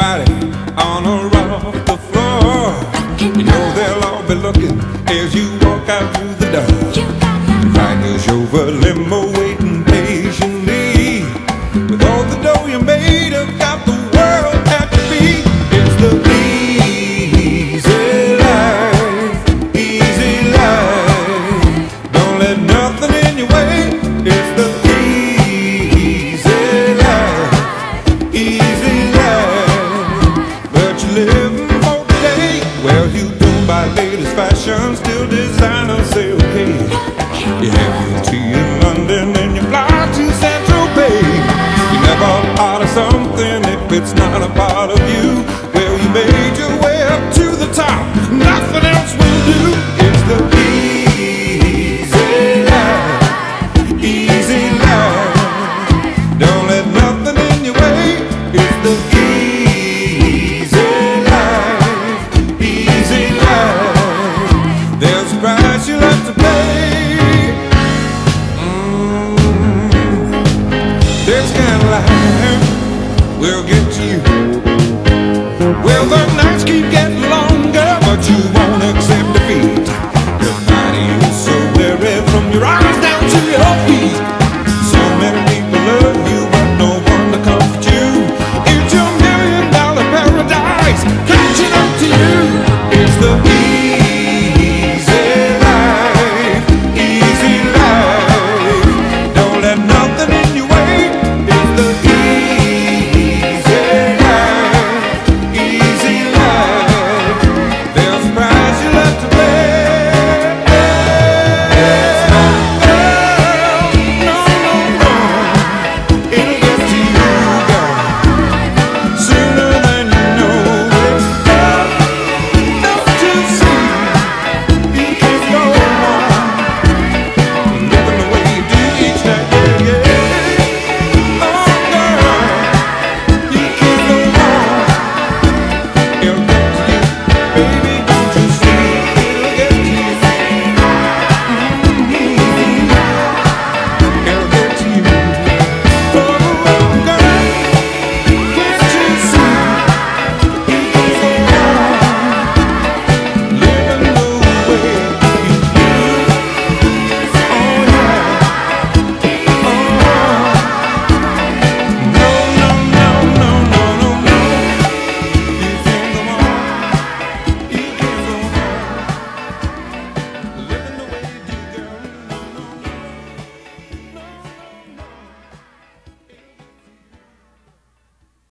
everybody on a rough the floor. You know they'll all be looking as you walk out through the door. Right is over limo. latest fashion, still designer say okay. You have your tea in London and you fly to St. Tropez. You never part of something if it's not a part of you. Well, you made your way up to the top, nothing else this kind of life will get to you. Well, the nights keep getting longer, but you won't accept defeat. Your body is so weary from your eyes.